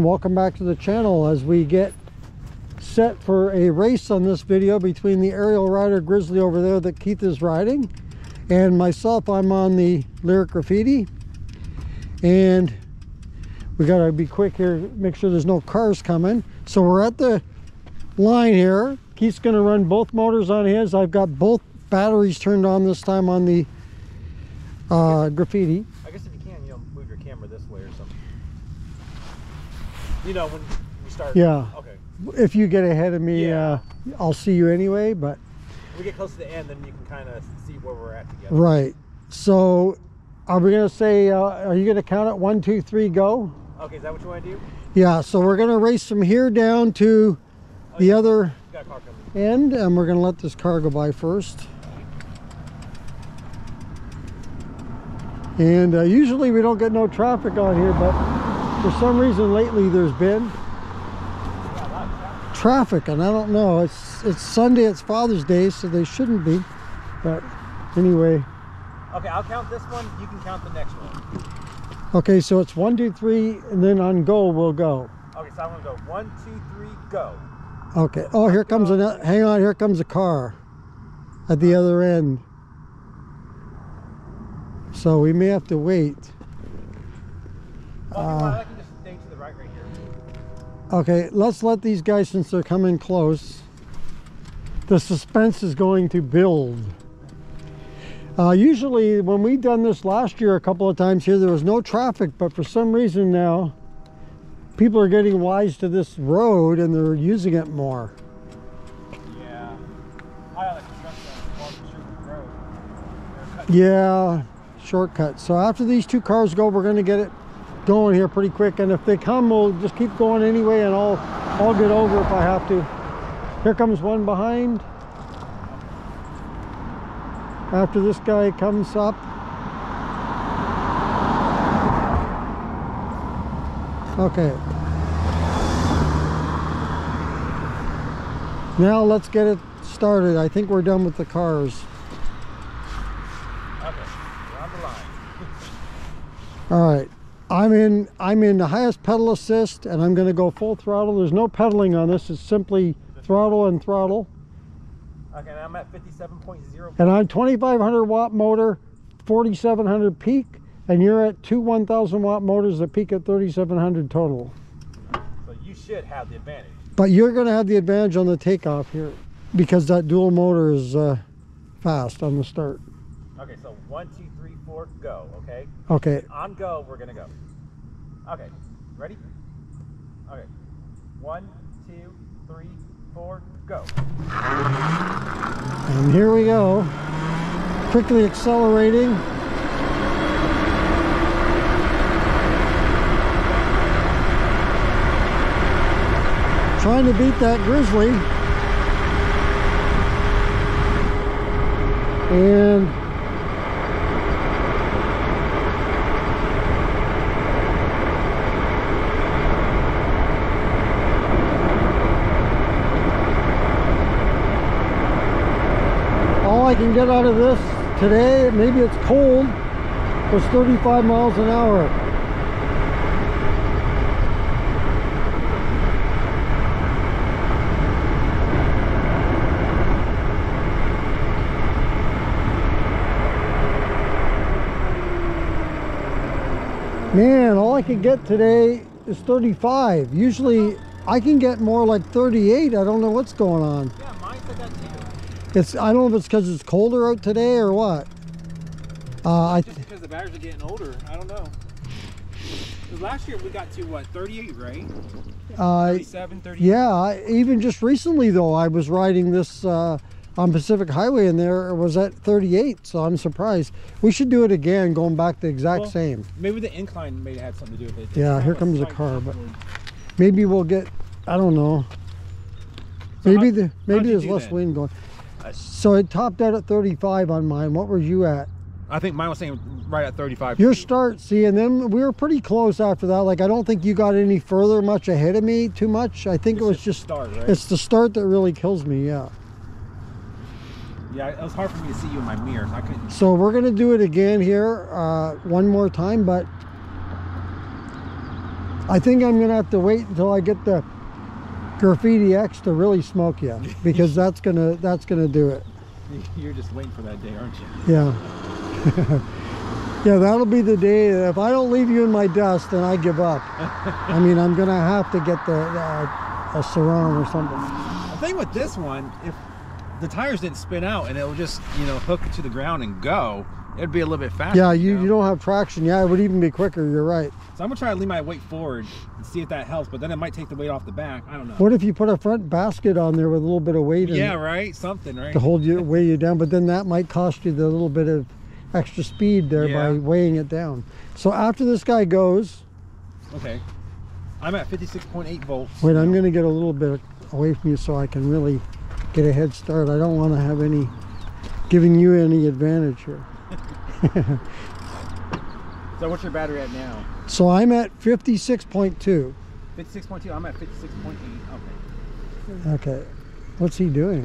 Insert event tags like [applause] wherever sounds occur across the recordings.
and welcome back to the channel as we get set for a race on this video between the Ariel Rider grizzly over there that Keith is riding and myself I'm on the lyric graffiti. And we gotta be quick here make sure there's no cars coming. So we're at the line here. Keith's gonna run both motors on his. I've got both batteries turned on this time on the uh, graffiti I guess if you can, you know, move your camera this way or something. You know, when we start. Yeah. Okay. if you get ahead of me Yeah. uh, I'll see you anyway but When we get close to the end, then you can kind of see where we're at together. right so are we gonna say uh, are you gonna count it one two three go Okay, is that what you want to do? yeah so we're gonna race from here down to Oh, the yeah. other You got a car coming. end and we're gonna let this car go by first and uh, usually we don't get no traffic on here but for some reason lately there's been Yeah, a lot of traffic. and I don't know it's it's Sunday it's Father's Day so they shouldn't be but anyway Okay, I'll count this one. You can count the next one. okay so it's one two three and then on go we'll go Okay, so I'm gonna go one, two, three, go. okay oh here comes another hang on here comes a car at the other end so we may have to wait you right, right here. okay let's let these guys since they're coming close the suspense is going to build uh, usually when we done this last year a couple of times here there was no traffic but for some reason now people are getting wise to this road and they're using it more Yeah. I like construction along Road. Yeah, shortcut. So after these two cars go, we're gonna get it going here pretty quick. And if they come, we'll just keep going anyway and I'll, I'll get over if I have to. Here comes one behind. After this guy comes up. Okay. Now let's get it started. I think we're done with the cars. Okay, we're on the line. [laughs] All right. I'm in I'm in the highest pedal assist and I'm going to go full throttle. There's no pedaling on this. It's simply throttle and throttle. Okay, I'm at 57.0. And I'm 2500 watt motor, 4700 peak, and you're at two 1000 watt motors that peak at 3700 total. So you should have the advantage. But you're going to have the advantage on the takeoff here because that dual motor is uh, fast on the start. Okay, so one, two, four, go. Okay. Okay. On go, we're gonna go. Okay, ready? Okay, one, two, three, four, go. And here we go. Quickly accelerating. Trying to beat that grizzly. And I can get out of this today, maybe it's cold, was 35 miles an hour. Man, all I can get today is 35. Usually I can get more like 38. I don't know what's going on. Yeah, mine said that too. It's I don't know if it's because it's colder out today or what. Uh, I Just because the batteries are getting older. I don't know. last year we got to what, 38, right? uh, 37, 38. yeah. Even just recently though, I was riding this uh, on Pacific Highway and there it was at 38. So I'm surprised. We should do it again, going back the exact Well, same. Maybe the incline may have something to do with it. Yeah, here comes a car, but- Maybe we'll get. I don't know. So Maybe how- the maybe there's less wind going. I- So it topped out at 35 on mine. What were you at? I think mine was saying right at 35. Your start, see, and then we were pretty close after that. Like I don't think you got any further much ahead of me too much. I think It's it was just start, right? it's the start that really kills me. Yeah. Yeah, it was hard for me to see you in my mirrors. I couldn't. So we're gonna do it again here, uh, one more time, but I think I'm gonna have to wait until I get the Graffiti X to really smoke you because that's gonna that's gonna do it. [laughs] You're just waiting for that day, aren't you? Yeah. [laughs] yeah, that'll be the day. that If I don't leave you in my dust, then I give up. I mean, I'm gonna have to get the uh, a Sur-Ron or something. The thing with this one, if the tires didn't spin out and it will just, you know, hook to the ground and go, it'd be a little bit faster. Yeah, you, know? you don't have traction. Yeah, it would even be quicker. You're right. So I'm gonna try to lean my weight forward and see if that helps, but then it might take the weight off the back. I don't know. What if you put a front basket on there with a little bit of weight in yeah, right. Something, right? to hold you, weigh you down? But then that might cost you the little bit of extra speed there by weighing it down. So after this guy goes, Okay. I'm at 56.8 volts. wait, I'm going to get a little bit away from you so I can really get a head start. I don't want to have any giving you any advantage here. So what's your battery at now? So I'm at 56.2. 56.2. I'm at 56.8. Okay. Okay. What's he doing?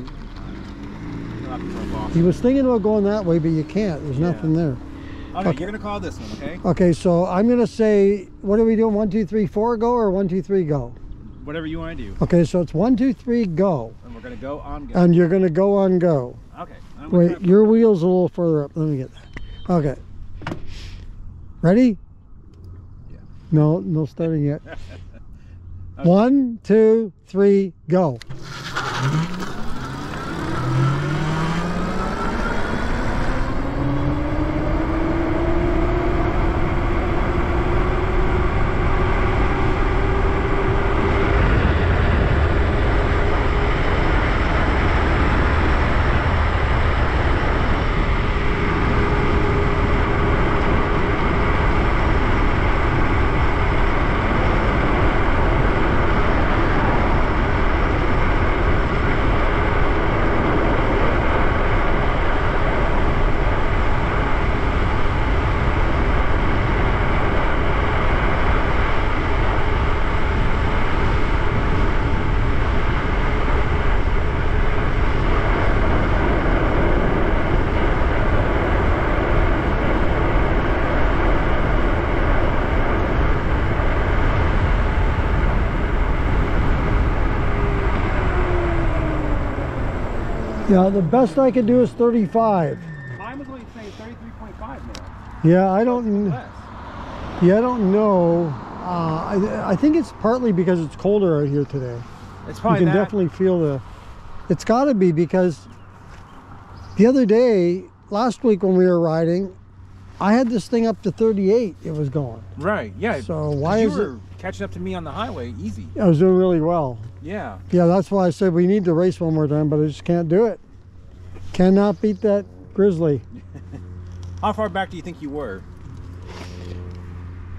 You'll have to turn off. He was thinking about going that way, but you can't. There's Yeah. nothing there. Okay, Okay. you're gonna call this one, okay? Okay, so I'm going to say, what are we doing? One, two, three, four, go, or one, two, three, go? Whatever you want to do. Okay, so it's one, two, three, go. And we're gonna go on go. And you're going to go on go. okay. Wait, your wheel's a little further up. Let me get that. Okay. Ready? Yeah. No, no starting yet. Okay. [laughs] One, two, three, go. Yeah, the best I could do is 35. Mine was only saying 33.5 now. Yeah, I don't. Less. Yeah, I don't know. Uh, I, I think it's partly because it's colder out here today. It's You can that. definitely feel the. It's got to be because the other day, last week when we were riding, I had this thing up to 38. It was going. Right. Yeah. So why you is it- catching up to me on the highway easy. I was doing really well. Yeah. Yeah, that's why I said we need to race one more time, but I just can't do it. Cannot beat that Grizzly. [laughs] How far back do you think you were?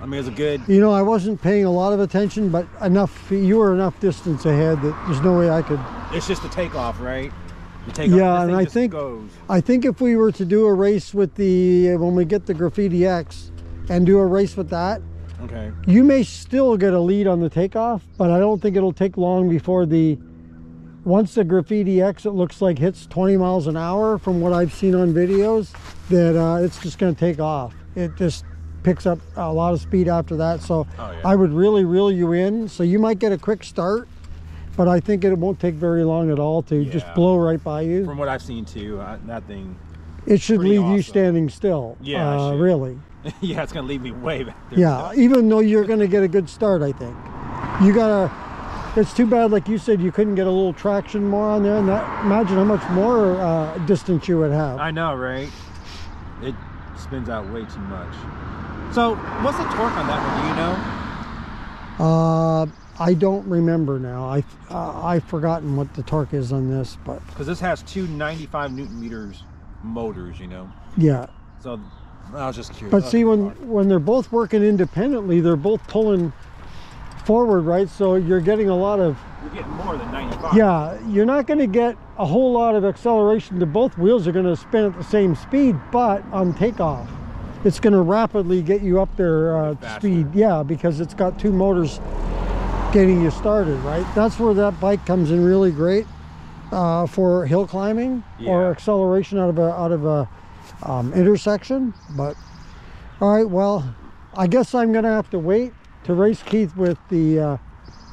I mean, it was a good. You know, I wasn't paying a lot of attention, but enough. You were enough distance ahead that there's no way I could. It's just the takeoff, right? The takeoff. Yeah, and I think- goes. I think if we were to do a race with the uh, when we get the Graffiti X and do a race with that, Okay. you may still get a lead on the takeoff, but I don't think it'll take long before the once the Graffiti X looks like hits 20 miles an hour from what I've seen on videos, that uh, it's just going to take off. It just picks up a lot of speed after that. So Oh, yeah. I would really reel you in. So you might get a quick start, but I think it won't take very long at all to just blow right by you. From what I've seen too, uh, that thing. It should leave you standing still. Yeah, uh, [laughs] really. yeah, it's gonna leave me way back there. Yeah, even though you're going to get a good start, I think. You gotta. It's too bad, like you said, you couldn't get a little traction more on there. And that, imagine how much more uh, distance you would have. I know, right? It spins out way too much. So, what's the torque on that one? Do you know? Uh, I don't remember now. I uh, I've forgotten what the torque is on this, but Because this has two 95 newton meters motors, you know. yeah. So, I was just curious. But see, when when they're both working independently, they're both pulling forward, right? So you're getting a lot of you're getting more than 95. Yeah, you're not going to get a whole lot of acceleration. The both wheels are going to spin at the same speed, but on takeoff, it's going to rapidly get you up there uh, speed. Yeah, because it's got two motors getting you started, right? That's where that bike comes in really great uh, for hill climbing or acceleration out of a out of a um, intersection. But all right, well, I guess I'm going to have to wait to race Keith with the uh,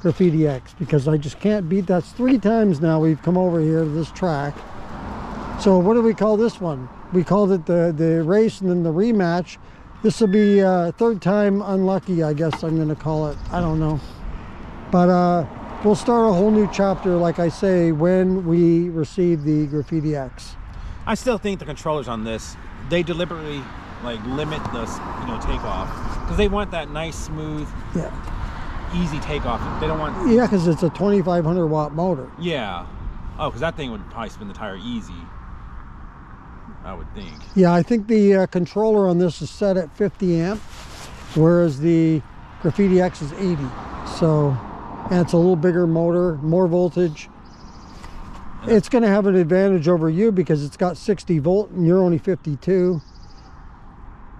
Graffiti X because I just can't beat. That's three times now we've come over here to this track. So what do we call this one? We called it the the race and then the rematch. This will be uh, third time unlucky, I guess I'm going to call it. I don't know, but uh, we'll start a whole new chapter, like I say, when we receive the Graffiti X. I still think the controllers on this, they deliberately like limit the you know takeoff because they want that nice, smooth, Yeah, easy takeoff. They don't want yeah, because it's a 2,500 watt motor. yeah. Oh, because that thing would probably spin the tire easy. I would think. Yeah, I think the uh, controller on this is set at 50 amp, whereas the Graffiti X is 80. So, and it's a little bigger motor, more voltage. It's going to have an advantage over you because it's got 60 volt and you're only 52.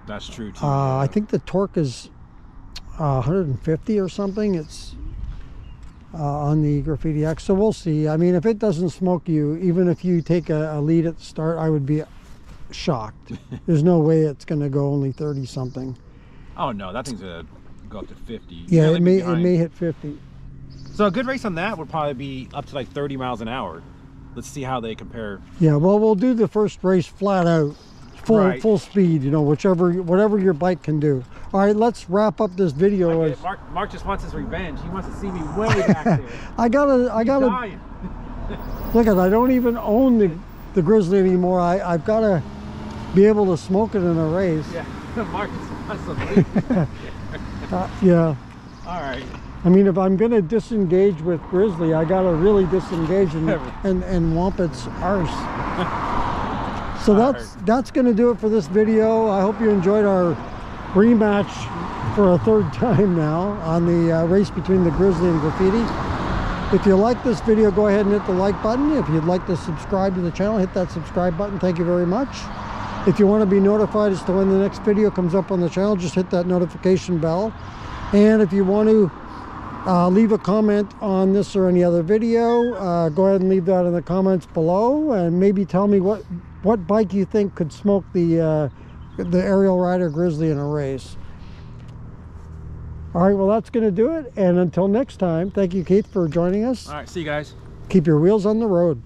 That's true too. Uh, I think the torque is uh, 150 or something. It's uh, on the Graffiti X, so we'll see. I mean, if it doesn't smoke you, even if you take a, a lead at the start, I would be shocked. [laughs] There's no way it's going to go only 30 something. oh no, that thing's gonna go up to 50. Yeah, it may it may hit 50. So a good race on that would probably be up to like 30 miles an hour. Let's see how they compare. Yeah, well, we'll do the first race flat out, full Right. full speed. You know, whichever whatever your bike can do. All right, let's wrap up this video. Mark, Mark just wants his revenge. He wants to see me way back there. [laughs] I gotta I gotta [laughs] look at. I don't even own the the Grizzly anymore. I I've gotta be able to smoke it in a race. Yeah, [laughs] Mark just wants to leave. Uh, yeah. All right. I mean, if I'm gonna disengage with Grizzly, I gotta really disengage and and, and womp its arse. So that's that's gonna do it for this video. I hope you enjoyed our rematch for a third [laughs] time now on the uh, race between the Grizzly and Graffiti. If you like this video, go ahead and hit the like button. If you'd like to subscribe to the channel, hit that subscribe button. Thank you very much. If you want to be notified as to when the next video comes up on the channel, just hit that notification bell. And if you want to uh, leave a comment on this or any other video, uh, go ahead and leave that in the comments below, and maybe tell me what what bike you think could smoke the uh, the Ariel Rider Grizzly in a race. All right, well that's going to do it, and until next time, thank you, Keith, for joining us. All right. See you guys. Keep your wheels on the road.